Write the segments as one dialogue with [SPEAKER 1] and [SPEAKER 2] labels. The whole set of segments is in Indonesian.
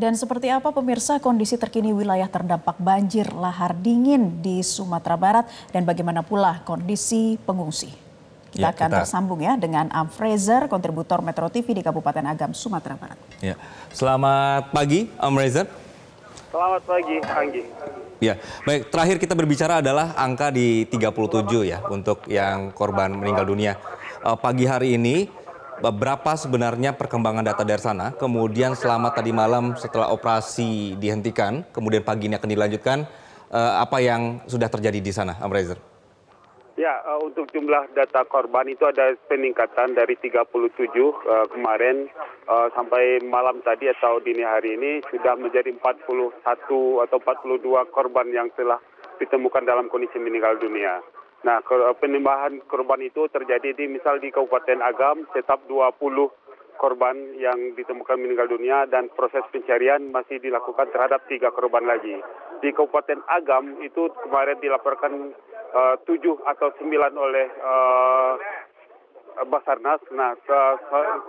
[SPEAKER 1] Dan seperti apa pemirsa kondisi terkini wilayah terdampak banjir lahar dingin di Sumatera Barat dan bagaimana pula kondisi pengungsi? Kita ya, akan kita... tersambung ya dengan Am Fraser, kontributor Metro TV di Kabupaten Agam, Sumatera Barat.
[SPEAKER 2] Ya. Selamat pagi, Am Fraser.
[SPEAKER 3] Selamat pagi, Anggi.
[SPEAKER 2] Ya, baik. Terakhir kita berbicara adalah angka di 37 ya untuk yang korban meninggal dunia. Uh, pagi hari ini berapa sebenarnya perkembangan data dari sana. Kemudian selama tadi malam setelah operasi dihentikan, kemudian pagi ini akan dilanjutkan, uh, apa yang sudah terjadi di sana, Amrezer?
[SPEAKER 3] Ya, uh, untuk jumlah data korban itu ada peningkatan dari 37 uh, kemarin sampai malam tadi atau dini hari ini sudah menjadi 41 atau 42 korban yang telah ditemukan dalam kondisi meninggal dunia. Nah, penambahan korban itu terjadi di misal di Kabupaten Agam tetap 20 korban yang ditemukan meninggal dunia dan proses pencarian masih dilakukan terhadap tiga korban lagi. Di Kabupaten Agam itu kemarin dilaporkan uh, tujuh atau sembilan oleh uh, Basarnas. Nah,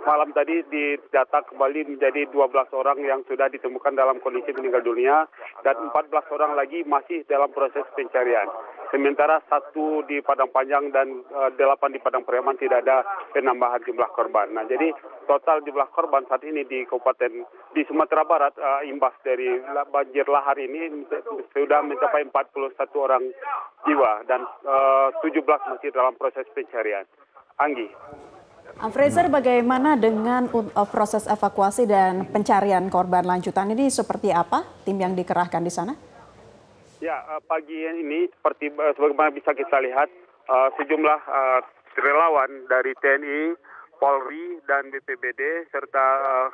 [SPEAKER 3] malam tadi didata kembali menjadi 12 orang yang sudah ditemukan dalam kondisi meninggal dunia dan 14 orang lagi masih dalam proses pencarian. Sementara satu di Padang Panjang dan uh, delapan di Padang Pariaman tidak ada penambahan jumlah korban. Nah, jadi total jumlah korban saat ini di Kabupaten di Sumatera Barat uh, imbas dari banjir lahar ini sudah mencapai 41 orang jiwa dan uh, 17 masih dalam proses pencarian. Anggi.
[SPEAKER 1] Fraser, bagaimana dengan proses evakuasi dan pencarian korban lanjutan ini seperti apa tim yang dikerahkan di sana?
[SPEAKER 3] Ya, uh, pagi ini seperti uh, sebagaimana bisa kita lihat uh, sejumlah relawan dari TNI, Polri dan BPBD serta uh,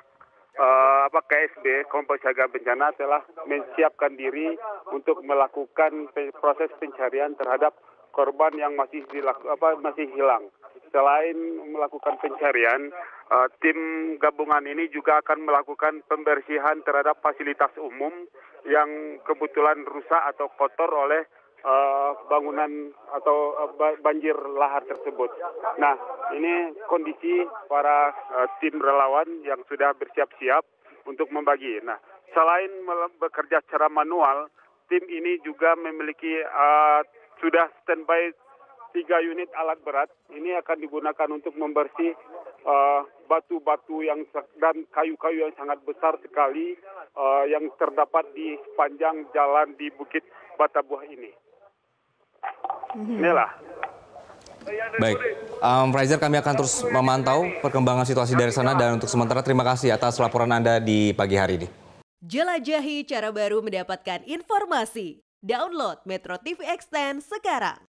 [SPEAKER 3] apa KSB Kelompok Siaga Bencana telah menyiapkan diri untuk melakukan proses pencarian terhadap korban yang masih dilaku, apa masih hilang. Selain melakukan pencarian, tim gabungan ini juga akan melakukan pembersihan terhadap fasilitas umum yang kebetulan rusak atau kotor oleh uh, bangunan atau uh, banjir lahar tersebut. Nah, ini kondisi para uh, tim relawan yang sudah bersiap-siap untuk membagi. Nah, selain bekerja secara manual, tim ini juga memiliki uh, sudah standby tiga unit alat berat ini akan digunakan untuk membersih uh, batu-batu uh, yang dan kayu-kayu yang sangat besar sekali uh, yang terdapat di sepanjang jalan di Bukit Batabuah ini.
[SPEAKER 2] Mm-hmm. Inilah. Baik, um, Fraser kami akan terus memantau perkembangan situasi dari sana dan untuk sementara terima kasih atas laporan Anda di pagi hari ini.
[SPEAKER 4] Jelajahi cara baru mendapatkan informasi. Download Metro TV Extend sekarang.